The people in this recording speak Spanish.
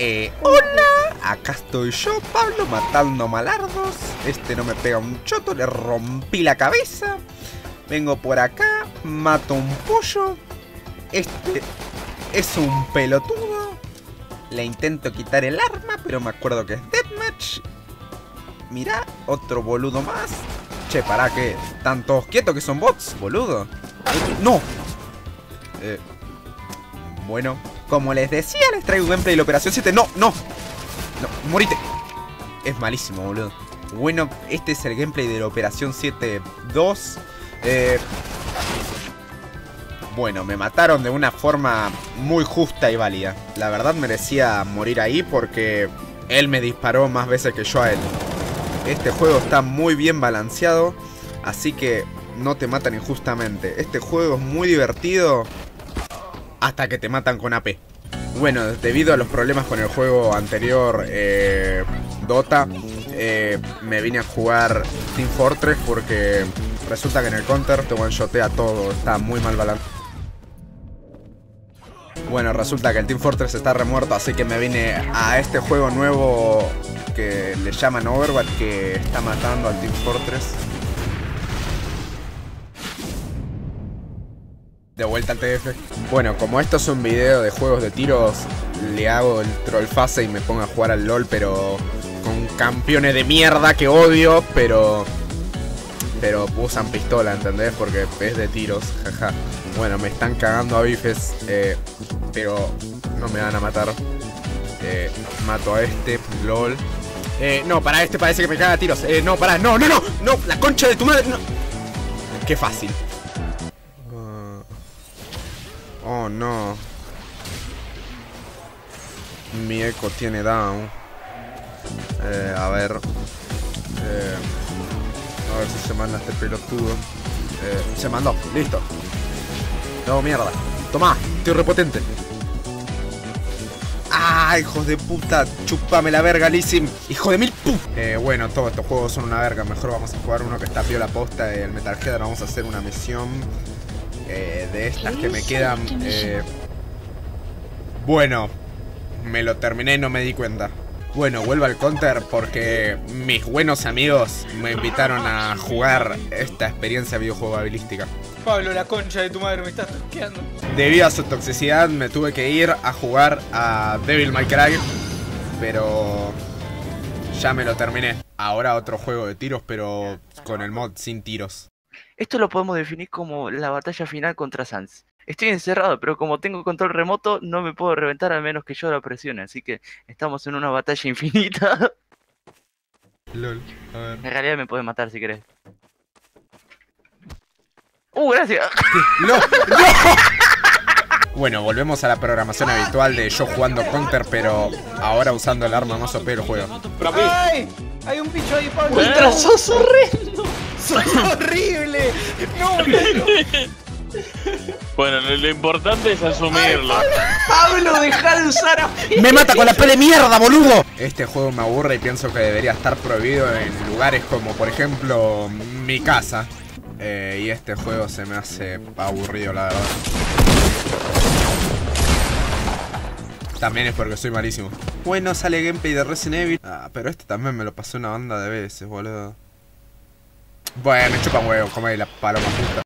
Eh, hola, acá estoy yo, Pablo, matando malardos. Este no me pega un choto, le rompí la cabeza. Vengo por acá, mato un pollo. Este es un pelotudo. Le intento quitar el arma, pero me acuerdo que es Deathmatch. Mirá, otro boludo más. Che, pará, que están todos quietos que son bots, boludo. ¡No! Eh, bueno, como les decía, les traigo un gameplay de la Operación 7. ¡No, no! No, morite. Es malísimo, boludo. Bueno, este es el gameplay de la Operación 7-2. Eh, bueno, me mataron de una forma muy justa y válida. La verdad merecía morir ahí porque él me disparó más veces que yo a él. Este juego está muy bien balanceado, así que no te matan injustamente. Este juego es muy divertido hasta que te matan con AP. Bueno, debido a los problemas con el juego anterior, eh, Dota, eh, me vine a jugar Team Fortress porque resulta que en el counter te one-shotea todo, está muy mal balanceado. Bueno, resulta que el Team Fortress está remuerto, así que me vine a este juego nuevo que le llaman Overwatch, que está matando al Team Fortress. De vuelta al TF. Bueno, como esto es un video de juegos de tiros, le hago el troll fase y me pongo a jugar al LOL, pero con campeones de mierda que odio, pero pero usan pistola, ¿entendés? Porque es de tiros, jaja. Bueno, me están cagando a bifes, eh, pero no me van a matar. Eh, mato a este, lol. Eh, no, para este parece que me caga a tiros. Eh, no, para, no, no, no, no, la concha de tu madre, no. Qué fácil. Oh, no. Mi eco tiene down. Eh, a ver. Eh, a ver si se manda este pelotudo. Eh, se mandó, listo. No, mierda. Tomá, estoy repotente. ¡Ah, hijos de puta! ¡Chupame la verga, Lissim! ¡Hijo de mil pu! Eh, bueno, todos estos juegos son una verga. Mejor vamos a jugar uno que está piola posta. El Metal Gear. Vamos a hacer una misión eh, de estas que me quedan. Eh... Bueno, me lo terminé y no me di cuenta. Bueno, vuelvo al counter porque mis buenos amigos me invitaron a jugar esta experiencia videojugabilística. Pablo, la concha de tu madre me estás toqueando. Debido a su toxicidad me tuve que ir a jugar a Devil May Cry, pero ya me lo terminé. Ahora otro juego de tiros, pero con el mod sin tiros. Esto lo podemos definir como la batalla final contra Sans. Estoy encerrado, pero como tengo control remoto, no me puedo reventar a menos que yo la presione. Así que estamos en una batalla infinita. LOL, a ver. En realidad me puedes matar si querés. ¡Uh, gracias! ¡No! ¡No! Bueno, volvemos a la programación habitual de yo jugando counter, pero ahora usando el arma más OP del juego. ¡Ay! Hay un bicho ahí, Pablo. ¡Ultra, sos horrendo! ¡Sos horrible! ¡No, no! Bueno, lo, lo importante es asumirlo. Pablo, deja de usar a ¡Me mata con la P de mierda, boludo! Este juego me aburre y pienso que debería estar prohibido en lugares como, por ejemplo, mi casa. Eh, y este juego se me hace aburrido, la verdad. También es porque soy malísimo. Bueno, sale gameplay de Resident Evil. Ah, pero este también me lo pasé una banda de veces, boludo. Bueno, me chupa huevo, come la paloma puta.